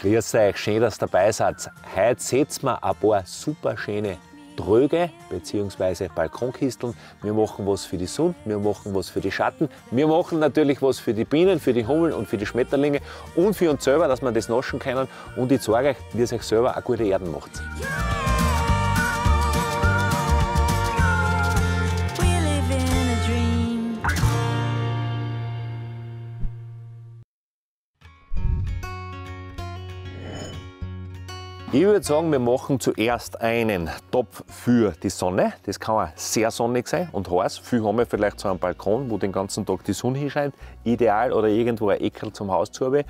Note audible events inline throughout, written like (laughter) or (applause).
Grüß euch, schön, dass ihr dabei seid. Heute setzen wir ein paar super schöne Tröge bzw. Balkonkisteln. Wir machen was für die Sonne, wir machen was für die Schatten, wir machen natürlich was für die Bienen, für die Hummeln und für die Schmetterlinge und für uns selber, dass wir das naschen können. Und ich zeige euch, wie ihr euch selber eine gute Erden macht. Ich würde sagen, wir machen zuerst einen Topf für die Sonne. Das kann auch sehr sonnig sein und heiß. Viele haben wir vielleicht so einen Balkon, wo den ganzen Tag die Sonne hinscheint. Ideal oder irgendwo ein Eckel zum Haus zu haben.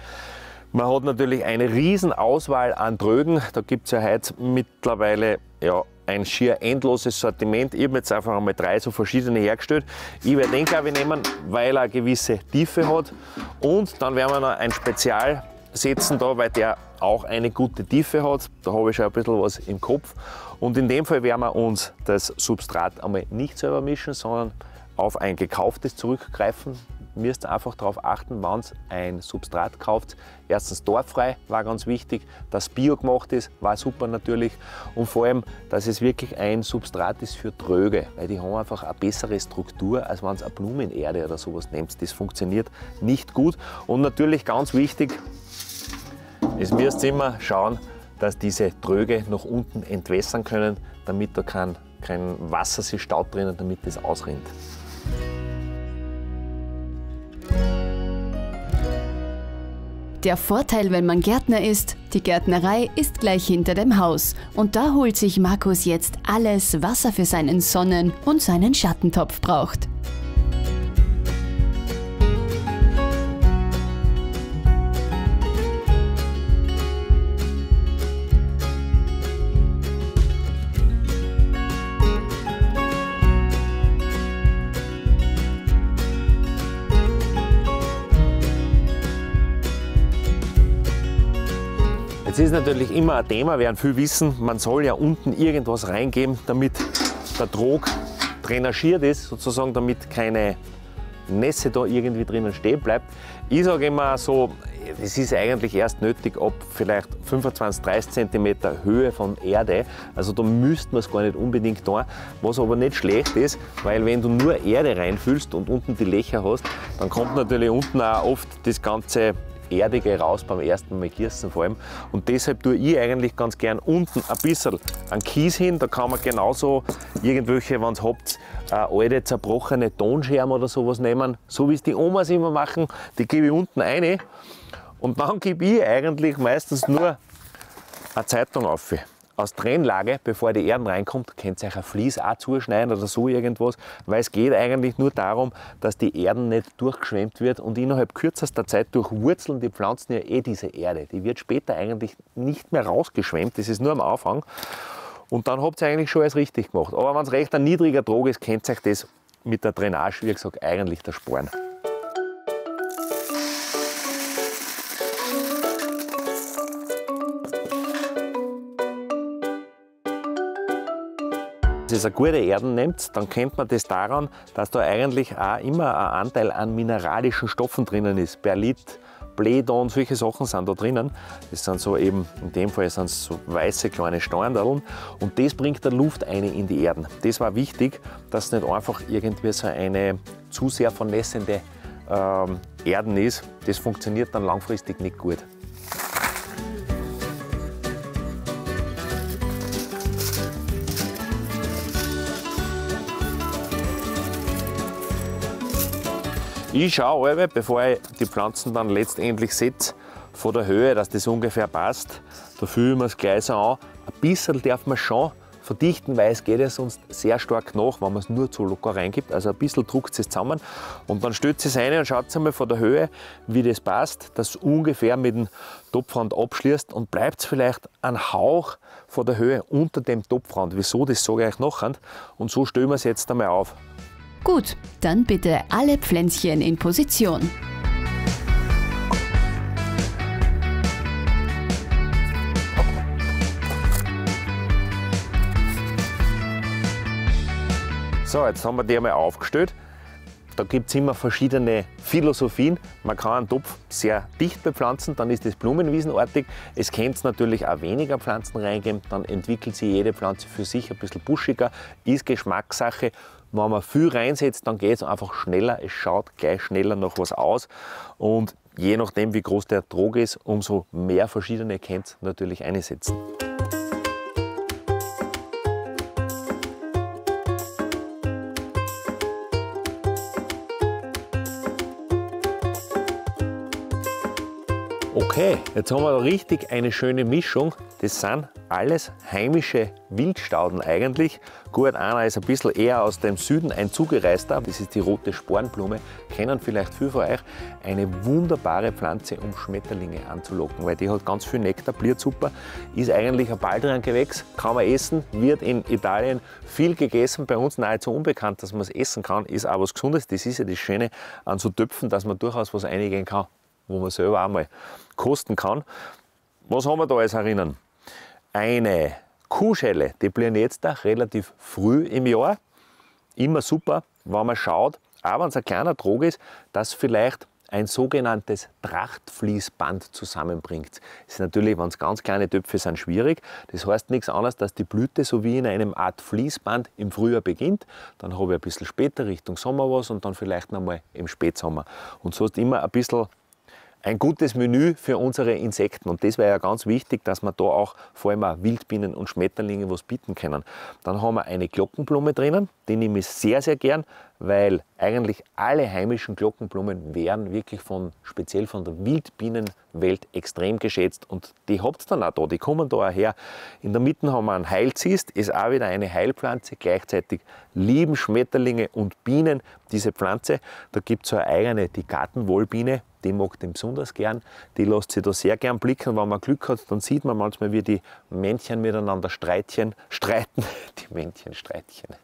Man hat natürlich eine riesen Auswahl an Trögen. Da gibt es ja heute mittlerweile ja, ein schier endloses Sortiment. Ich habe jetzt einfach einmal drei so verschiedene hergestellt. Ich werde den, glaube ich, nehmen, weil er eine gewisse Tiefe hat. Und dann werden wir noch ein Spezial setzen da, weil der auch eine gute Tiefe hat. Da habe ich schon ein bisschen was im Kopf. Und in dem Fall werden wir uns das Substrat einmal nicht selber mischen, sondern auf ein gekauftes zurückgreifen. Müsst einfach darauf achten, wenn ihr ein Substrat kauft. Erstens dorffrei war ganz wichtig, dass Bio gemacht ist, war super natürlich. Und vor allem, dass es wirklich ein Substrat ist für Tröge, weil die haben einfach eine bessere Struktur, als wenn es eine Blumenerde oder sowas nehmt. Das funktioniert nicht gut. Und natürlich ganz wichtig, es müsst immer schauen, dass diese Tröge nach unten entwässern können, damit da kein, kein Wasser sich staut drinnen, damit das ausrinnt. Der Vorteil, wenn man Gärtner ist, die Gärtnerei ist gleich hinter dem Haus. Und da holt sich Markus jetzt alles, was er für seinen Sonnen- und seinen Schattentopf braucht. Natürlich immer ein Thema, werden viel wissen, man soll ja unten irgendwas reingeben, damit der Trog drainagiert ist, sozusagen, damit keine Nässe da irgendwie drinnen stehen bleibt. Ich sage immer so, das ist eigentlich erst nötig ab vielleicht 25, 30 cm Höhe von Erde. Also da müsste man es gar nicht unbedingt tun. Was aber nicht schlecht ist, weil wenn du nur Erde reinfüllst und unten die Löcher hast, dann kommt natürlich unten auch oft das ganze Erdige raus beim ersten Mal gießen vor allem. Und deshalb tue ich eigentlich ganz gern unten ein bisschen an Kies hin. Da kann man genauso irgendwelche, wenn ihr habt, äh, alte zerbrochene Tonscherben oder sowas nehmen. So wie es die Omas immer machen, die gebe ich unten rein. Und dann gebe ich eigentlich meistens nur eine Zeitung auf aus Trennlage, bevor die Erden reinkommt, könnt ihr euch ein Vlies auch zuschneiden oder so irgendwas, weil es geht eigentlich nur darum, dass die Erden nicht durchgeschwemmt wird und innerhalb kürzester Zeit durchwurzeln die Pflanzen ja eh diese Erde. Die wird später eigentlich nicht mehr rausgeschwemmt, das ist nur am Anfang. Und dann habt ihr eigentlich schon alles richtig gemacht. Aber wenn es recht ein niedriger Trog ist, könnt ihr euch das mit der Drainage, wie gesagt, eigentlich ersparen. Wenn ihr eine gute Erden nehmt, dann kennt man das daran, dass da eigentlich auch immer ein Anteil an mineralischen Stoffen drinnen ist. Perlit, Bledon, solche Sachen sind da drinnen. Das sind so eben, in dem Fall sind es so weiße kleine Steindeln und das bringt der Luft eine in die Erden. Das war wichtig, dass es nicht einfach irgendwie so eine zu sehr vernässende ähm, Erden ist. Das funktioniert dann langfristig nicht gut. Ich schaue alle, bevor ich die Pflanzen dann letztendlich setze, von der Höhe, dass das ungefähr passt. Da fühlen wir es gleich so an. Ein bisschen darf man schon verdichten, weil es geht ja sonst sehr stark nach, wenn man es nur zu locker reingibt. Also ein bisschen druckt es zusammen und dann stellt es rein und schaut mal von der Höhe, wie das passt, dass es ungefähr mit dem Topfrand abschließt und bleibt vielleicht ein Hauch von der Höhe unter dem Topfrand. Wieso, das sage ich euch nachher. Und so stellen wir es jetzt einmal auf. Gut, dann bitte alle Pflänzchen in Position. So, jetzt haben wir die einmal aufgestellt. da gibt es immer verschiedene Philosophien. Man kann einen Topf sehr dicht bepflanzen, dann ist es blumenwiesenartig. Es könnte natürlich auch weniger Pflanzen reingeben, dann entwickelt sich jede Pflanze für sich ein bisschen buschiger, ist Geschmackssache. Wenn man viel reinsetzt, dann geht es einfach schneller, es schaut gleich schneller noch was aus. Und je nachdem, wie groß der Trog ist, umso mehr verschiedene ihr natürlich einsetzen. Okay, jetzt haben wir richtig eine schöne Mischung. Das sind alles heimische Wildstauden eigentlich. Gut, einer ist ein bisschen eher aus dem Süden, ein zugereister. Das ist die rote Spornblume. Kennen vielleicht viele von euch. Eine wunderbare Pflanze, um Schmetterlinge anzulocken, weil die hat ganz viel Nektar, bliert super. Ist eigentlich ein Baldrian-Gewächs, kann man essen, wird in Italien viel gegessen. Bei uns nahezu unbekannt, dass man es essen kann, ist auch was Gesundes. Das ist ja das Schöne an so Töpfen, dass man durchaus was einigen kann wo man selber auch mal kosten kann. Was haben wir da alles herinnen? Eine Kuhschelle, die blühen jetzt da relativ früh im Jahr. Immer super, wenn man schaut, auch wenn es ein kleiner Trog ist, dass vielleicht ein sogenanntes Trachtfließband zusammenbringt. Das ist natürlich, wenn es ganz kleine Töpfe sind, schwierig. Das heißt nichts anderes, dass die Blüte so wie in einem Art Fließband im Frühjahr beginnt. Dann habe ich ein bisschen später Richtung Sommer was und dann vielleicht nochmal im Spätsommer. Und so ist immer ein bisschen ein gutes Menü für unsere Insekten. Und das wäre ja ganz wichtig, dass wir da auch vor allem auch Wildbienen und Schmetterlinge was bieten können. Dann haben wir eine Glockenblume drinnen, die nehme ich sehr, sehr gern, weil eigentlich alle heimischen Glockenblumen werden wirklich von, speziell von der Wildbienenwelt extrem geschätzt und die habt ihr dann auch da, die kommen da auch her. In der Mitte haben wir einen Heilzist, ist auch wieder eine Heilpflanze, gleichzeitig lieben Schmetterlinge und Bienen diese Pflanze. Da gibt es eine eigene, die Gartenwollbiene, die mag den besonders gern, die lässt sich da sehr gern blicken. Wenn man Glück hat, dann sieht man manchmal, wie die Männchen miteinander streitchen, (laughs) streiten, die Männchen streitchen.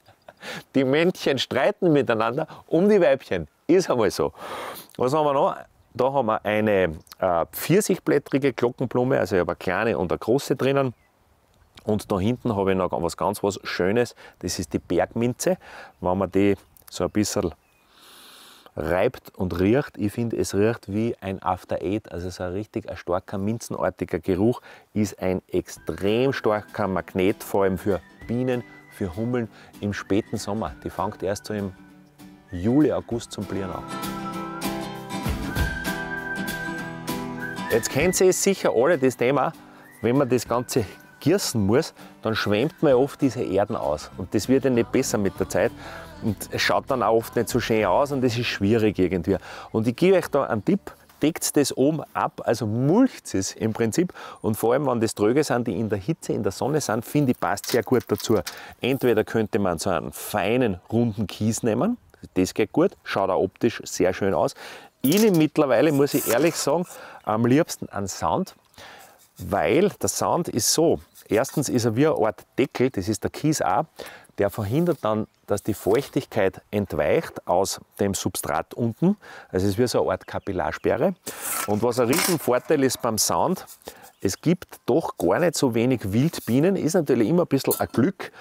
Die Männchen streiten miteinander um die Weibchen. Ist einmal so. Was haben wir noch? Da haben wir eine äh, pfirsichblättrige Glockenblume, also ich habe eine kleine und eine große drinnen. Und da hinten habe ich noch was ganz was Schönes, das ist die Bergminze. Wenn man die so ein bisschen reibt und riecht, ich finde, es riecht wie ein After Eight, also so ein richtig ein starker minzenartiger Geruch, ist ein extrem starker Magnet, vor allem für Bienen für Hummeln im späten Sommer. Die fängt erst so im Juli, August zum Blieren an. Jetzt kennt ihr es sicher alle, das Thema, wenn man das Ganze gießen muss, dann schwemmt man oft diese Erden aus. Und das wird ja nicht besser mit der Zeit. Und es schaut dann auch oft nicht so schön aus und das ist schwierig irgendwie. Und ich gebe euch da einen Tipp, deckt das oben ab, also mulcht es im Prinzip. Und vor allem, wenn das Tröge sind, die in der Hitze, in der Sonne sind, finde ich, passt sehr gut dazu. Entweder könnte man so einen feinen, runden Kies nehmen, das geht gut, schaut auch optisch sehr schön aus. Ich nehme mittlerweile, muss ich ehrlich sagen, am liebsten einen Sand, weil der Sand ist so, erstens ist er wie eine Art Deckel, das ist der Kies auch, der verhindert dann, dass die Feuchtigkeit entweicht aus dem Substrat unten. Also es ist wie so eine Art Kapillarsperre. Und was ein Riesenvorteil ist beim Sound, es gibt doch gar nicht so wenig Wildbienen, ist natürlich immer ein bisschen ein Glück.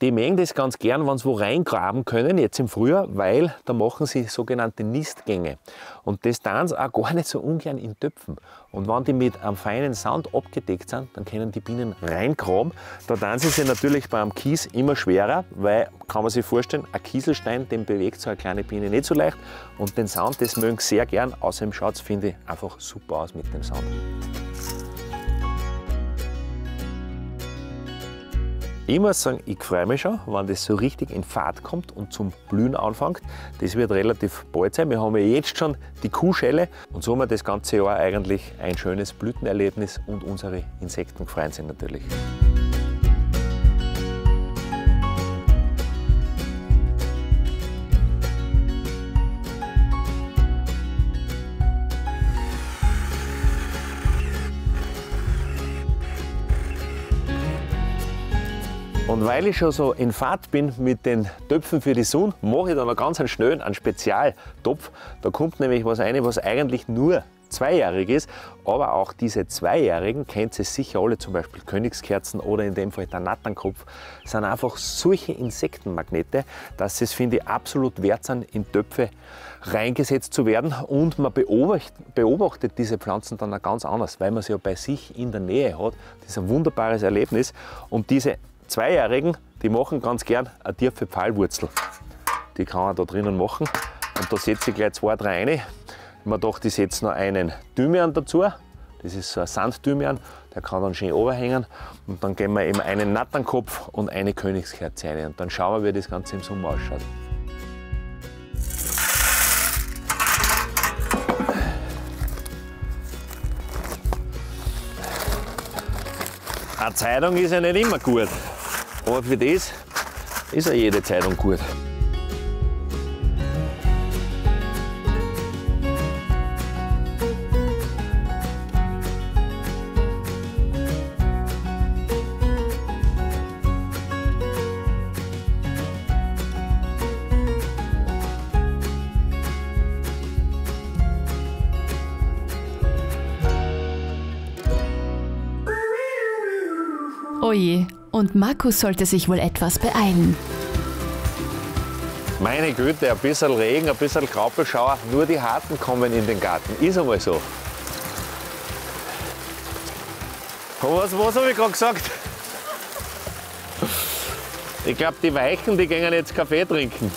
Die mögen das ganz gern, wenn sie wo reingraben können, jetzt im Frühjahr, weil da machen sie sogenannte Nistgänge. Und das tun sie auch gar nicht so ungern in Töpfen. Und wenn die mit einem feinen Sand abgedeckt sind, dann können die Bienen reingraben. Da tun sie sich natürlich beim Kies immer schwerer, weil, kann man sich vorstellen, ein Kieselstein, den bewegt so eine kleine Biene nicht so leicht. Und den Sand, das mögen sie sehr gern. Außerdem schaut es, finde ich, einfach super aus mit dem Sand. Ich muss sagen, ich freue mich schon, wenn das so richtig in Fahrt kommt und zum Blühen anfängt. Das wird relativ bald sein. Wir haben ja jetzt schon die Kuhschelle und so haben wir das ganze Jahr eigentlich ein schönes Blütenerlebnis und unsere Insekten freuen sich natürlich. Und weil ich schon so in Fahrt bin mit den Töpfen für die Sonne, mache ich da noch ganz einen schnellen, einen Spezialtopf. Da kommt nämlich was rein, was eigentlich nur zweijährig ist. Aber auch diese Zweijährigen, kennt ihr sicher alle, zum Beispiel Königskerzen oder in dem Fall der Natternkopf, sind einfach solche Insektenmagnete, dass es, finde ich, absolut wert sind, in Töpfe reingesetzt zu werden. Und man beobachtet, beobachtet diese Pflanzen dann auch ganz anders, weil man sie ja bei sich in der Nähe hat. Das ist ein wunderbares Erlebnis. Und diese Zweijährigen, die machen ganz gern eine tiefe Pfahlwurzel. Die kann man da drinnen machen. Und da setze ich gleich zwei, drei rein. Man dachte, ich setze noch einen Thymian dazu. Das ist so ein Sandthymian, der kann dann schön overhängen. Und dann geben wir eben einen Natternkopf und eine Königskerze rein. Und dann schauen wir, wie das Ganze im Sommer ausschaut. Eine Zeitung ist ja nicht immer gut, aber für das ist ja jede Zeitung gut. Und Markus sollte sich wohl etwas beeilen. Meine Güte, ein bisschen Regen, ein bisschen Graupelschauer, nur die Harten kommen in den Garten. Ist einmal so. Was, was habe ich gerade gesagt? Ich glaube, die Weichen, die gehen jetzt Kaffee trinken.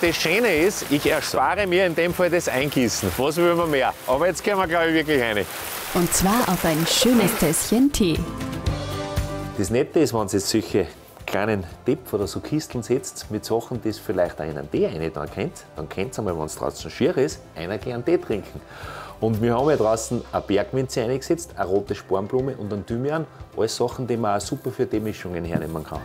Das Schöne ist, ich erspare mir in dem Fall das Eingießen. Was will man mehr? Aber jetzt gehen wir, glaube ich, wirklich rein. Und zwar auf ein schönes Tässchen Tee. Das Nette ist, wenn ihr jetzt solche kleinen Tipp oder so Kisteln setzt mit Sachen, die es vielleicht auch in einen Tee dann kennt, dann könnt ihr einmal, wenn es draußen schier ist, einer gern Tee trinken. Und wir haben ja draußen eine Bergminze eingesetzt, eine rote Spornblume und einen Thymian. Alles Sachen, die man auch super für Teemischungen hernehmen kann.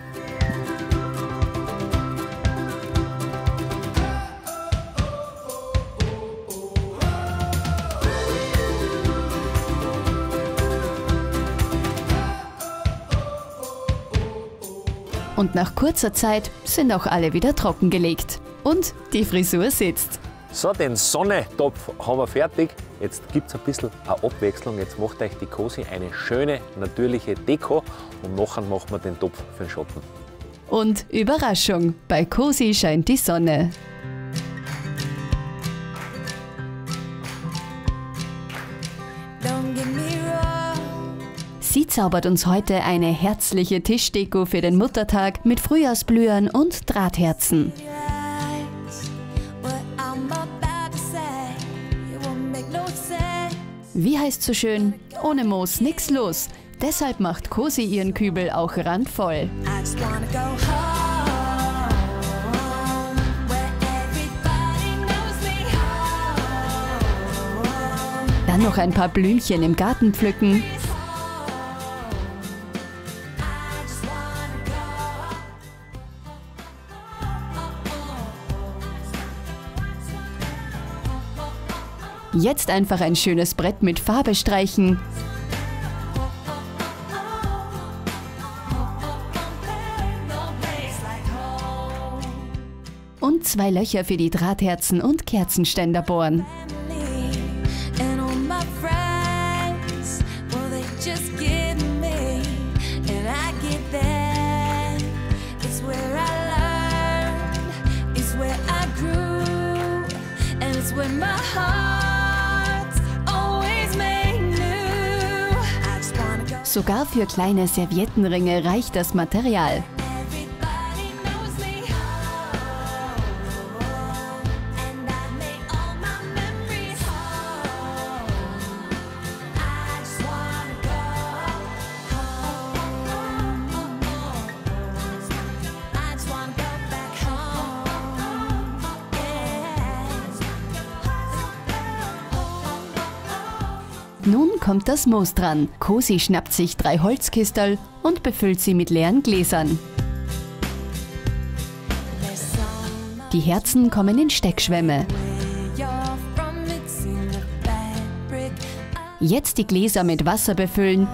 Und nach kurzer Zeit sind auch alle wieder trockengelegt. Und die Frisur sitzt. So, den Sonnetopf haben wir fertig. Jetzt gibt es ein bisschen eine Abwechslung. Jetzt macht euch die Cosi eine schöne, natürliche Deko und nachher machen wir den Topf für den Schatten. Und Überraschung, bei Cosi scheint die Sonne. Zaubert uns heute eine herzliche Tischdeko für den Muttertag mit Frühjahrsblühen und Drahtherzen. Wie heißt so schön? Ohne Moos nix los. Deshalb macht Cosi ihren Kübel auch randvoll. Dann noch ein paar Blümchen im Garten pflücken. Jetzt einfach ein schönes Brett mit Farbe streichen. Und zwei Löcher für die Drahtherzen und Kerzenständer bohren. Sogar für kleine Serviettenringe reicht das Material. Nun kommt das Moos dran. Cosi schnappt sich drei Holzkistel und befüllt sie mit leeren Gläsern. Die Herzen kommen in Steckschwämme. Jetzt die Gläser mit Wasser befüllen,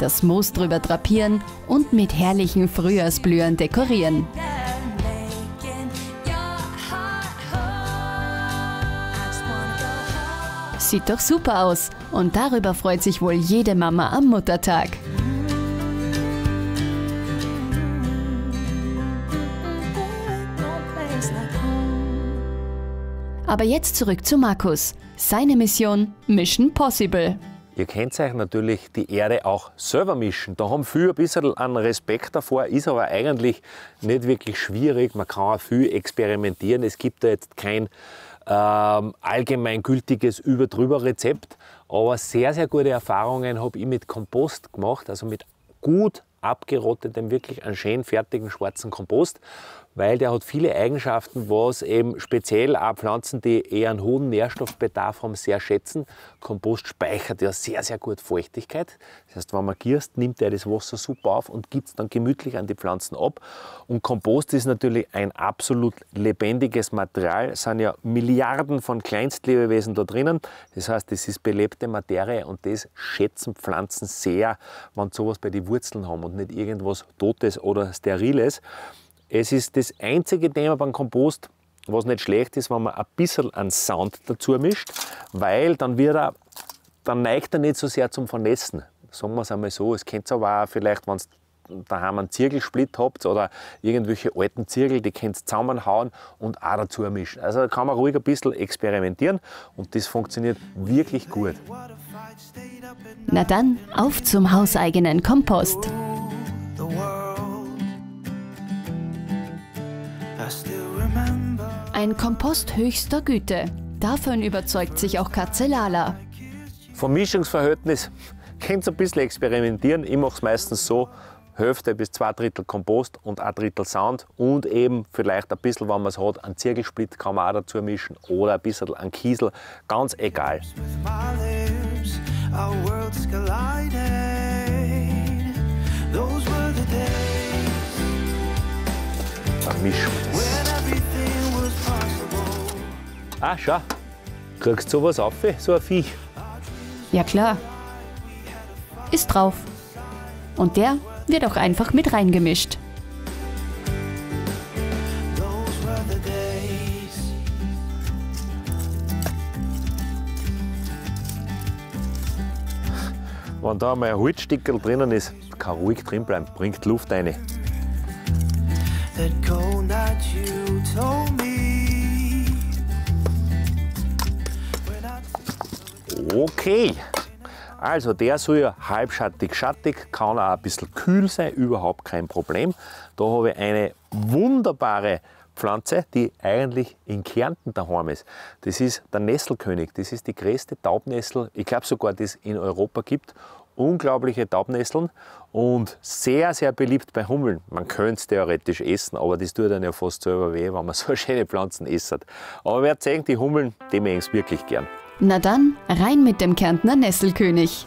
das Moos drüber drapieren und mit herrlichen Frühjahrsblühen dekorieren. Sieht doch super aus. Und darüber freut sich wohl jede Mama am Muttertag. Aber jetzt zurück zu Markus. Seine Mission Mission Possible. Ihr könnt euch natürlich die Erde auch selber mischen. Da haben viele ein bisschen einen Respekt davor, ist aber eigentlich nicht wirklich schwierig. Man kann auch viel experimentieren. Es gibt da jetzt kein ähm, allgemeingültiges Über-Drüber-Rezept, aber sehr, sehr gute Erfahrungen habe ich mit Kompost gemacht, also mit gut abgerottetem, wirklich einen schön fertigen schwarzen Kompost, weil der hat viele Eigenschaften, was eben speziell auch Pflanzen, die eher einen hohen Nährstoffbedarf haben, sehr schätzen. Kompost speichert ja sehr, sehr gut Feuchtigkeit. Das heißt, wenn man gierst, nimmt er das Wasser super auf und gibt es dann gemütlich an die Pflanzen ab. Und Kompost ist natürlich ein absolut lebendiges Material. Es sind ja Milliarden von Kleinstlebewesen da drinnen. Das heißt, es ist belebte Materie und das schätzen Pflanzen sehr, wenn sie sowas bei den Wurzeln haben und nicht irgendwas Totes oder Steriles. Es ist das einzige Thema beim Kompost, was nicht schlecht ist, wenn man ein bisschen an Sand dazu mischt, weil dann wird er, dann neigt er nicht so sehr zum Vernässen. Sagen wir es einmal so. Es kennt aber auch vielleicht, wenn ihr daheim einen Zirkelsplit habt oder irgendwelche alten Zirkel, die könnt ihr zusammenhauen und auch dazu mischen. Also da kann man ruhig ein bisschen experimentieren und das funktioniert wirklich gut. Na dann, auf zum hauseigenen Kompost. Ein Kompost höchster Güte. Davon überzeugt sich auch Katze Lala. Vom Mischungsverhältnis (laughs) könnt ihr ein bisschen experimentieren. Ich mache es meistens so, Hälfte bis zwei Drittel Kompost und ein Drittel Sand und eben vielleicht ein bisschen, wenn man es hat, ein Zirkelsplit kann man auch dazu mischen oder ein bisschen an Kiesel, ganz egal. with Ah, schau, kriegst du sowas auf, so ein Viech? Ja klar. Ist drauf. Und der wird auch einfach mit reingemischt. Wenn da mal ein Holzstickel drinnen ist, kann ruhig drin bleiben, bringt Luft rein. Okay. Also der soll ja halbschattig, schattig, kann auch ein bisschen kühl sein, überhaupt kein Problem. Da habe ich eine wunderbare Pflanze, die eigentlich in Kärnten daheim ist. Das ist der Nesselkönig. Das ist die größte Taubnessel, ich glaube sogar, die es in Europa gibt. Unglaubliche Taubnesseln und sehr, sehr beliebt bei Hummeln. Man könnte es theoretisch essen, aber das tut dann ja fast selber weh, wenn man so (laughs) schöne Pflanzen isst. Aber wer sagen, die Hummeln, die mögen es wirklich gern. Na dann, rein mit dem Kärntner Nesselkönig.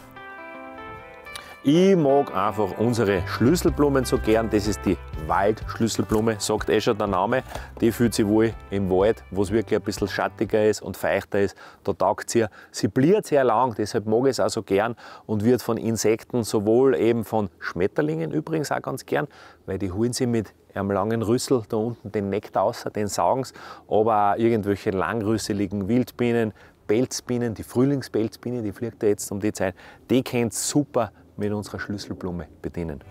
Ich mag einfach unsere Schlüsselblumen so gern. Das ist die Waldschlüsselblume, sagt eh schon der Name. Die fühlt sich wohl im Wald, wo es wirklich ein bisschen schattiger ist und feuchter ist. Da taugt sie. Sie bliert sehr lang, deshalb mag ich es auch so gern und wird von Insekten, sowohl eben von Schmetterlingen übrigens auch ganz gern, weil die holen sie mit einem langen Rüssel da unten den Nektar raus, den saugen sie. Aber auch irgendwelche langrüsseligen Wildbienen, Pelzbienen, die Frühlingspelzbiene, die fliegt ja jetzt um die Zeit, die könnt super mit unserer Schlüsselblume bedienen.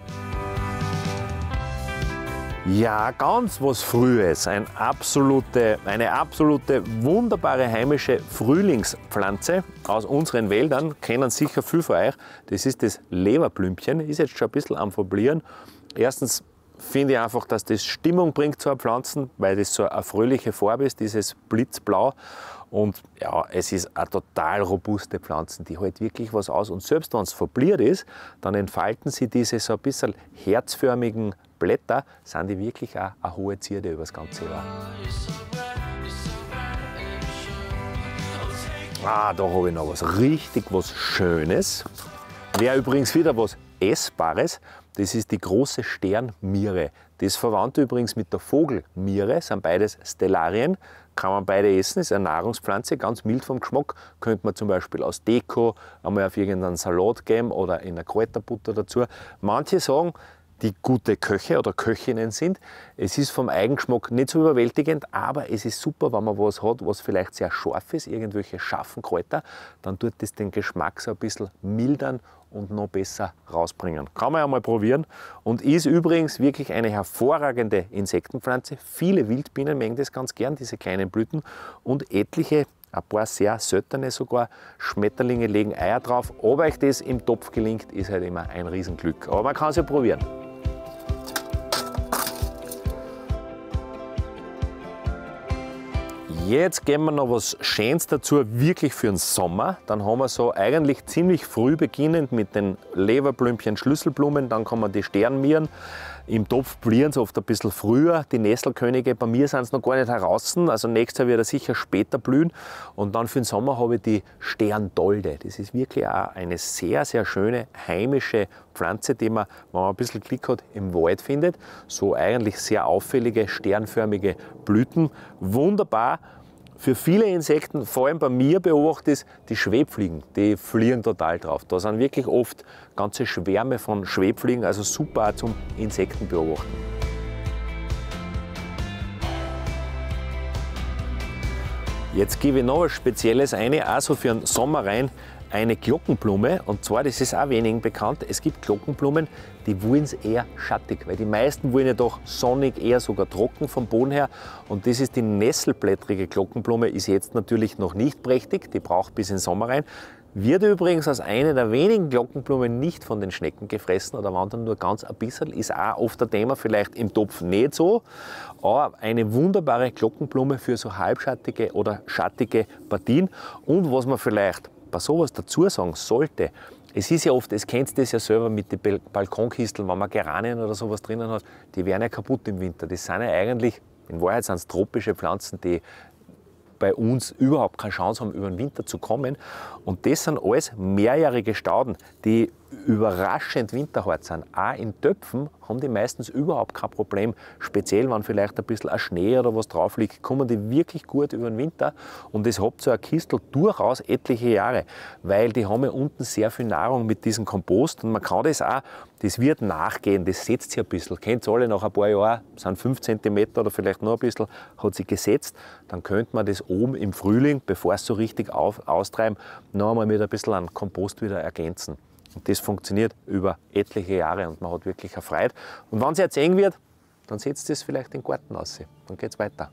Ja, ganz was Frühes. Ein absolute, eine absolute wunderbare heimische Frühlingspflanze aus unseren Wäldern. Kennen sicher viel von euch. Das ist das Leberblümchen. Ist jetzt schon ein bisschen am Verblieren. Erstens finde ich einfach, dass das Stimmung bringt zu Pflanzen, weil das so eine fröhliche Farbe ist, dieses Blitzblau. Und ja, es ist eine total robuste Pflanze, die hält wirklich was aus. Und selbst wenn es verbliert ist, dann entfalten sie diese so ein bisschen herzförmigen Blätter, sind die wirklich auch eine hohe Zierde über das ganze Jahr. Ah, da habe ich noch was richtig was Schönes. Wäre übrigens wieder was Essbares. Das ist die große Sternmiere. Das verwandt übrigens mit der Vogelmiere, sind beides Stellarien. Kann man beide essen, ist eine Nahrungspflanze, ganz mild vom Geschmack. Könnte man zum Beispiel aus Deko einmal auf irgendeinen Salat geben oder in eine Kräuterbutter dazu. Manche sagen, die gute Köche oder Köchinnen sind. Es ist vom Eigengeschmack nicht so überwältigend, aber es ist super, wenn man was hat, was vielleicht sehr scharf ist, irgendwelche scharfen Kräuter, dann tut das den Geschmack so ein bisschen mildern und noch besser rausbringen. Kann man ja mal probieren und ist übrigens wirklich eine hervorragende Insektenpflanze. Viele Wildbienen mögen das ganz gern, diese kleinen Blüten und etliche ein paar sehr seltene sogar Schmetterlinge legen Eier drauf. Ob euch das im Topf gelingt, ist halt immer ein Riesenglück. Aber man kann es ja probieren. Jetzt geben wir noch was Schönes dazu, wirklich für den Sommer. Dann haben wir so eigentlich ziemlich früh beginnend mit den Leberblümchen, Schlüsselblumen, dann kann man die Sternmieren. Im Topf blühen sie oft ein bisschen früher, die Nesselkönige. Bei mir sind sie noch gar nicht heraus, also nächstes Jahr wird er sicher später blühen. Und dann für den Sommer habe ich die Sterndolde. Das ist wirklich auch eine sehr, sehr schöne heimische Pflanze, die man, wenn man ein bisschen Glück hat, im Wald findet. So eigentlich sehr auffällige, sternförmige Blüten. Wunderbar für viele Insekten, vor allem bei mir beobachte ich die Schwebfliegen, die fliegen total drauf. Da sind wirklich oft ganze Schwärme von Schwebfliegen, also super auch zum Insekten beobachten. Jetzt gebe ich noch was Spezielles ein, also für den Sommer rein eine Glockenblume. Und zwar, das ist auch wenigen bekannt, es gibt Glockenblumen, die wollen es eher schattig, weil die meisten wollen ja doch sonnig, eher sogar trocken vom Boden her. Und das ist die Nesselblättrige Glockenblume, ist jetzt natürlich noch nicht prächtig, die braucht bis in den Sommer rein. Wird übrigens als eine der wenigen Glockenblumen nicht von den Schnecken gefressen oder wandern nur ganz ein bisschen. Ist auch oft ein Thema, vielleicht im Topf nicht so. Aber eine wunderbare Glockenblume für so halbschattige oder schattige Partien. Und was man vielleicht bei sowas dazu sagen sollte, es ist ja oft, es kennt das ja selber mit den Balkonkisteln, wenn man Geranien oder sowas drinnen hat, die werden ja kaputt im Winter. Das sind ja eigentlich, in Wahrheit sind es tropische Pflanzen, die bei uns überhaupt keine Chance haben, über den Winter zu kommen. Und das sind alles mehrjährige Stauden, die überraschend winterhart sind. Auch in Töpfen haben die meistens überhaupt kein Problem. Speziell, wenn vielleicht ein bisschen ein Schnee oder was drauf liegt, kommen die wirklich gut über den Winter. Und das habt so ein Kistel durchaus etliche Jahre, weil die haben ja unten sehr viel Nahrung mit diesem Kompost. Und man kann das auch, das wird nachgehen, das setzt sich ein bisschen. Kennt ihr alle, nach ein paar Jahren, sind 5 cm oder vielleicht noch ein bisschen, hat sich gesetzt. Dann könnte man das oben im Frühling, bevor es so richtig auf, austreiben, noch einmal mit ein bisschen an Kompost wieder ergänzen. Und das funktioniert über etliche Jahre und man hat wirklich eine Freude. Und wenn es jetzt eng wird, dann setzt es vielleicht den Garten aus. Dann geht es weiter.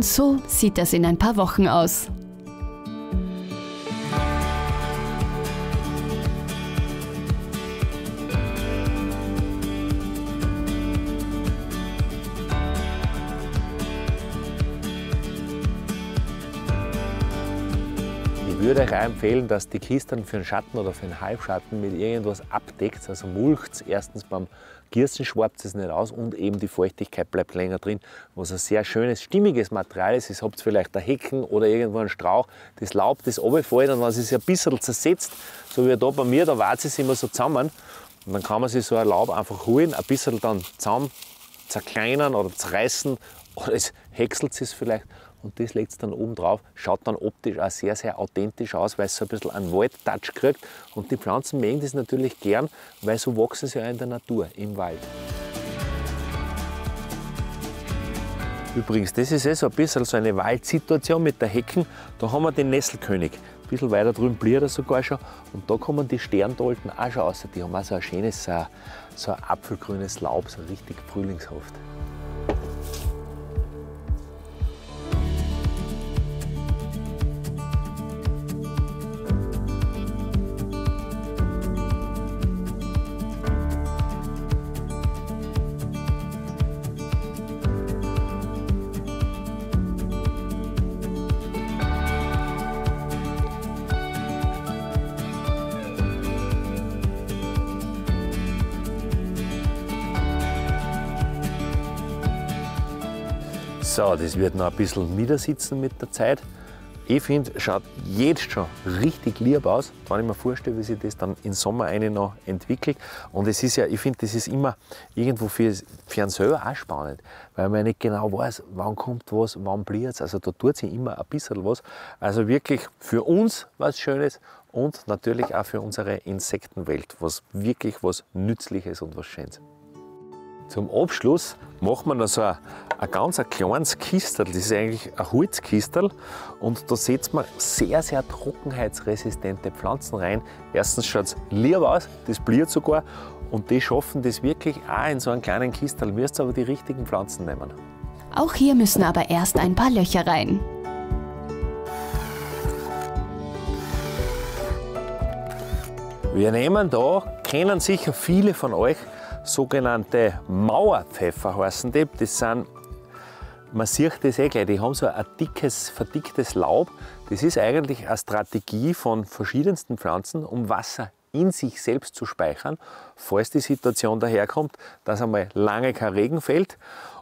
Und so sieht das in ein paar Wochen aus. Würde euch auch empfehlen, dass die Kisten für den Schatten oder für den Halbschatten mit irgendwas abdeckt. Also mulcht erstens beim Gießen schwarzt es nicht aus und eben die Feuchtigkeit bleibt länger drin, was ein sehr schönes, stimmiges Material ist. Ihr habt vielleicht ein Hecken oder irgendwo einen Strauch, das Laub, das runterfällt und wenn es sich ein bisschen zersetzt, so wie da bei mir, da wartet es immer so zusammen und dann kann man sich so ein Laub einfach holen, ein bisschen dann zusammen zerkleinern oder zerreißen oder es häckselt es vielleicht und das legt es dann oben drauf. Schaut dann optisch auch sehr, sehr authentisch aus, weil es so ein bisschen einen Wald-Touch kriegt. Und die Pflanzen mögen das natürlich gern, weil so wachsen sie ja in der Natur, im Wald. Übrigens, das ist eh so ein bisschen so eine Waldsituation mit der Hecken. Da haben wir den Nesselkönig. Ein bisschen weiter drüben bliert er sogar schon. Und da kommen die Sterndolten auch schon raus. Die haben auch so ein schönes, so ein, so ein apfelgrünes Laub, so richtig frühlingshaft. Das wird noch ein bisschen niedersitzen mit der Zeit. Ich finde, schaut jetzt schon richtig lieb aus, wenn ich mir vorstelle, wie sich das dann im Sommer eine noch entwickelt. Und es ist ja, ich finde, das ist immer irgendwo für, für einen selber auch spannend, weil man nicht genau weiß, wann kommt was, wann blüht es. Also da tut sich immer ein bisschen was. Also wirklich für uns was Schönes und natürlich auch für unsere Insektenwelt, was wirklich was Nützliches und was Schönes. Zum Abschluss macht man noch so ein, ein ganz ein kleines Kistel. Das ist eigentlich ein Holzkistel und da setzt man sehr, sehr trockenheitsresistente Pflanzen rein. Erstens schaut es lieb aus, das bliert sogar und die schaffen das wirklich auch in so einem kleinen Kistel. Müsst aber die richtigen Pflanzen nehmen. Auch hier müssen aber erst ein paar Löcher rein. Wir nehmen da, kennen sicher viele von euch, sogenannte Mauerpfeffer heißen die. Das sind, man sieht das eh gleich, die haben so ein dickes, verdicktes Laub. Das ist eigentlich eine Strategie von verschiedensten Pflanzen, um Wasser in sich selbst zu speichern, falls die Situation daherkommt, dass einmal lange kein Regen fällt.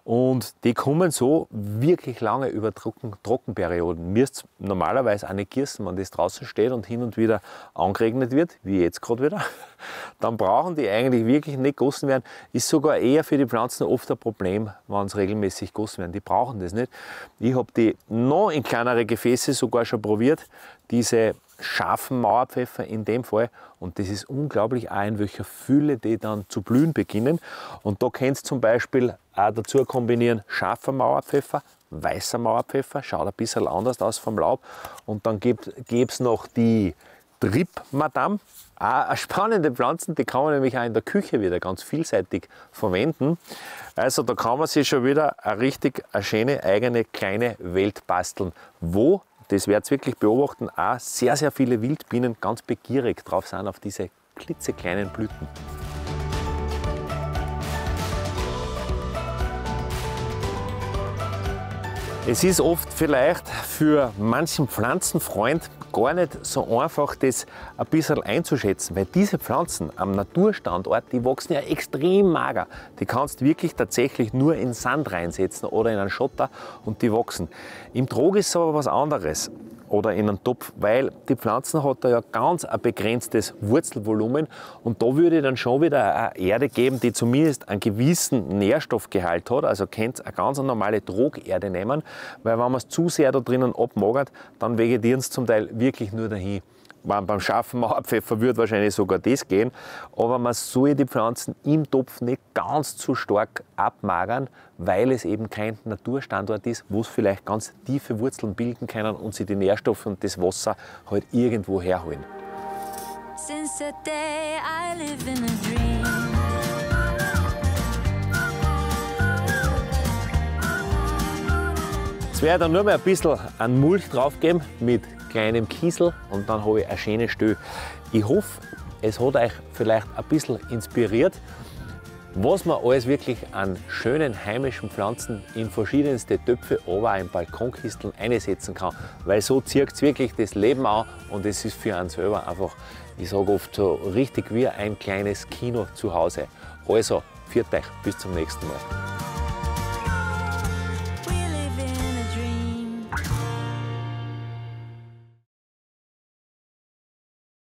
Und die kommen so wirklich lange über Trocken, Trockenperioden. Müsst normalerweise auch nicht gießen, wenn das draußen steht und hin und wieder angeregnet wird, wie jetzt gerade wieder. (laughs) Dann brauchen die eigentlich wirklich nicht gossen werden. Ist sogar eher für die Pflanzen oft ein Problem, wenn sie regelmäßig gossen werden. Die brauchen das nicht. Ich habe die noch in kleinere Gefäße sogar schon probiert, diese scharfen Mauerpfeffer in dem Fall. Und das ist unglaublich auch in welcher Fülle die dann zu blühen beginnen. Und da könnt ihr zum Beispiel auch dazu kombinieren scharfer Mauerpfeffer, weißer Mauerpfeffer, schaut ein bisschen anders aus vom Laub. Und dann gibt es noch die Trip Madame, auch eine spannende Pflanzen, die kann man nämlich auch in der Küche wieder ganz vielseitig verwenden. Also da kann man sich schon wieder eine richtig eine schöne eigene kleine Welt basteln, wo das werdet ihr wirklich beobachten, auch sehr, sehr viele Wildbienen ganz begierig drauf sind auf diese klitzekleinen Blüten. Es ist oft vielleicht für manchen Pflanzenfreund gar nicht so einfach, das ein bisschen einzuschätzen, weil diese Pflanzen am Naturstandort, die wachsen ja extrem mager. Die kannst du wirklich tatsächlich nur in Sand reinsetzen oder in einen Schotter und die wachsen. Im Trog ist es aber was anderes oder in einen Topf, weil die Pflanzen hat da ja ganz ein begrenztes Wurzelvolumen und da würde ich dann schon wieder eine Erde geben, die zumindest einen gewissen Nährstoffgehalt hat. Also könnt eine ganz normale Trogerde nehmen, weil wenn man es zu sehr da drinnen abmagert, dann vegetieren sie zum Teil wirklich nur dahin. Beim, beim scharfen Mauerpfeffer wird wahrscheinlich sogar das gehen, aber man soll die Pflanzen im Topf nicht ganz zu stark abmagern, weil es eben kein Naturstandort ist, wo es vielleicht ganz tiefe Wurzeln bilden können und sie die Nährstoffe und das Wasser halt irgendwo herholen. Since that day I live in a dream. Jetzt werde ich dann nur mal ein bisschen an Mulch draufgeben mit kleinem Kiesel und dann habe ich eine schöne Stö. Ich hoffe, es hat euch vielleicht ein bisschen inspiriert, was man alles wirklich an schönen heimischen Pflanzen in verschiedenste Töpfe, aber auch in Balkonkisteln einsetzen kann. Weil so zieht es wirklich das Leben an und es ist für einen selber einfach, ich sage oft so richtig wie ein kleines Kino zu Hause. Also, viert euch, bis zum nächsten Mal.